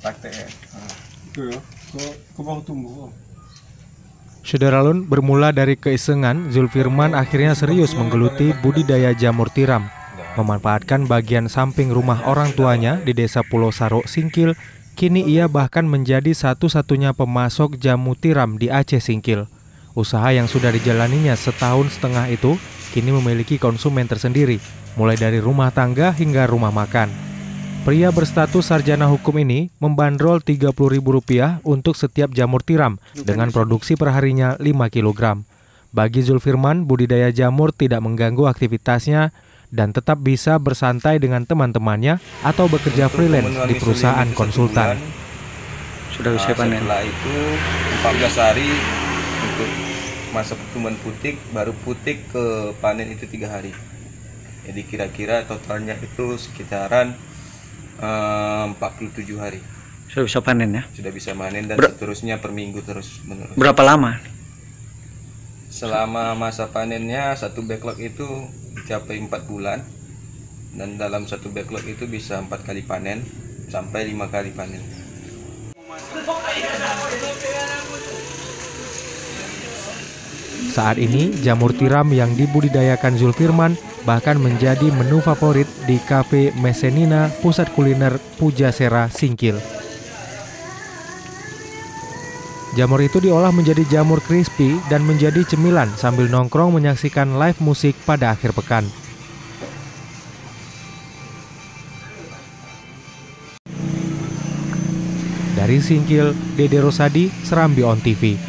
praktek ya Itu ya, ke, ke bawah tumbuh. Sederalun bermula dari keisengan, Zulfirman akhirnya serius menggeluti budidaya jamur tiram. Memanfaatkan bagian samping rumah orang tuanya di desa Pulau Saro, Singkil, kini ia bahkan menjadi satu-satunya pemasok jamu tiram di Aceh Singkil. Usaha yang sudah dijalaninya setahun setengah itu kini memiliki konsumen tersendiri, mulai dari rumah tangga hingga rumah makan. Pria berstatus sarjana hukum ini membandrol Rp30.000 untuk setiap jamur tiram dengan produksi perharinya 5 kg. Bagi Zulfirman, budidaya jamur tidak mengganggu aktivitasnya dan tetap bisa bersantai dengan teman-temannya atau bekerja freelance di perusahaan konsultan. sudah usia panen setelah itu 14 hari untuk masa pertumbuhan putik baru putik ke panen itu tiga hari jadi kira-kira totalnya itu sekitaran eh, 47 hari Sudah bisa panen ya. sudah bisa panen dan Ber- seterusnya per minggu terus menerus Berapa lama? selama masa panennya satu backlog itu mencapai empat bulan dan dalam satu backlog itu bisa empat kali panen sampai lima kali panen Saat ini, jamur tiram yang dibudidayakan Zulfirman bahkan menjadi menu favorit di Cafe Mesenina, pusat kuliner Pujasera, Singkil. Jamur itu diolah menjadi jamur crispy dan menjadi cemilan sambil nongkrong menyaksikan live musik pada akhir pekan. Dari Singkil, Dede Rosadi, Serambi On TV.